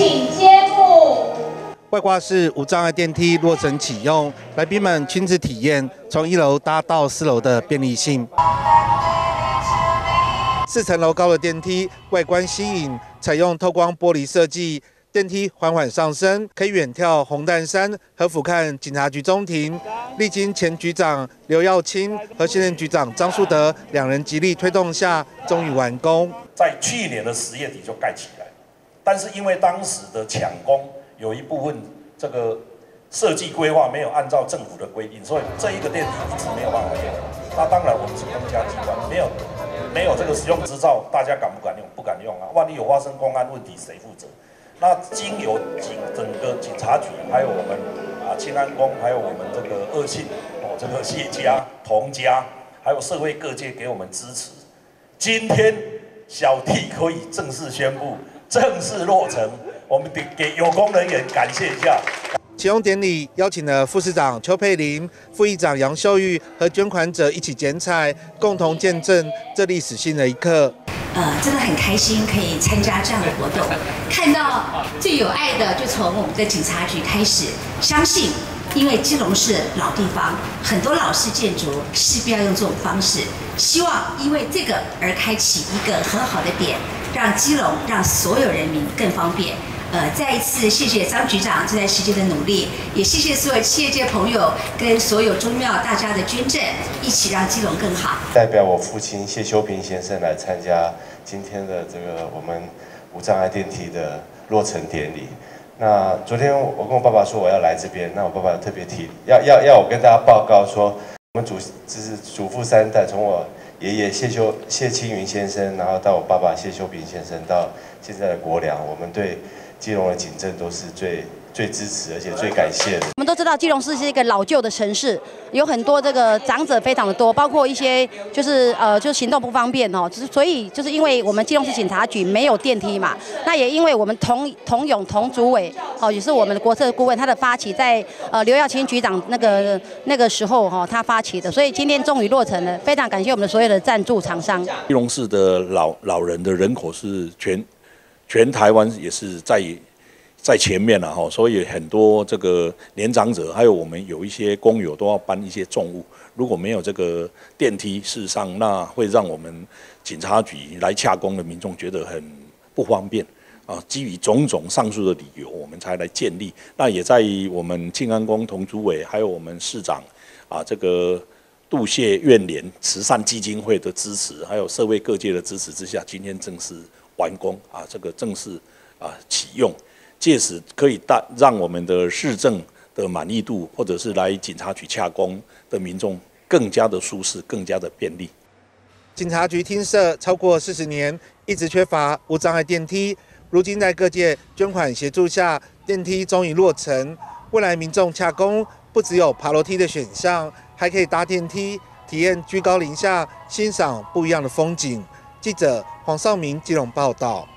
请接幕。外挂式无障碍电梯落成启用，来宾们亲自体验从一楼搭到四楼的便利性。四层楼高的电梯外观新颖，采用透光玻璃设计，电梯缓缓上升，可以远眺红淡山和俯瞰警察局中庭。历经前局长刘耀清和现任局长张树德两人极力推动下，终于完工。在去年的十月底就盖起来，但是因为当时的抢工有一部分这个设计规划没有按照政府的规定，所以这一个电梯一直没有办法用。那当然我们是公家机关，没有没有这个使用执照，大家敢不敢用？不敢用啊！万一有发生公安问题，谁负责？那经由警整个警察局，还有我们啊清安宫，还有我们这个二信哦，这个谢家、同家，还有社会各界给我们支持，今天小弟可以正式宣布正式落成，我们给给有功人员感谢一下。启用典礼邀请了副市长邱佩玲、副议长杨秀玉和捐款者一起剪彩，共同见证这历史性的一刻。呃，真的很开心可以参加这样的活动，看到最有爱的就从我们的警察局开始。相信，因为基隆是老地方，很多老式建筑势必要用这种方式。希望因为这个而开启一个很好的点，让基隆让所有人民更方便。呃，再一次谢谢张局长这段时间的努力，也谢谢所有企业界朋友跟所有宗庙大家的捐赠，一起让基隆更好。代表我父亲谢修平先生来参加今天的这个我们无障碍电梯的落成典礼。那昨天我跟我爸爸说我要来这边，那我爸爸特别提要要要我跟大家报告说，我们祖就是祖父三代，从我爷爷谢修谢青云先生，然后到我爸爸谢修平先生，到现在的国良，我们对。基隆的警政都是最最支持，而且最感谢的。我们都知道基隆市是一个老旧的城市，有很多这个长者非常的多，包括一些就是呃就是行动不方便哦，就是所以就是因为我们基隆市警察局没有电梯嘛，那也因为我们同同勇同主委哦，也是我们的国策顾问，他的发起在呃刘耀清局长那个那个时候哈，他发起的，所以今天终于落成了，非常感谢我们的所有的赞助厂商。基隆市的老老人的人口是全。全台湾也是在在前面了哈，所以很多这个年长者，还有我们有一些工友都要搬一些重物。如果没有这个电梯，事实上那会让我们警察局来洽工的民众觉得很不方便啊。基于种种上述的理由，我们才来建立。那也在我们庆安宫同主委，还有我们市长啊，这个杜谢院联慈善基金会的支持，还有社会各界的支持之下，今天正式。完工啊，这个正式啊启用，届时可以大让我们的市政的满意度，或者是来警察局洽公的民众更加的舒适，更加的便利。警察局厅设超过四十年，一直缺乏无障碍电梯，如今在各界捐款协助下，电梯终于落成。未来民众洽公不只有爬楼梯的选项，还可以搭电梯，体验居高临下欣赏不一样的风景。记者黄少明基隆报道。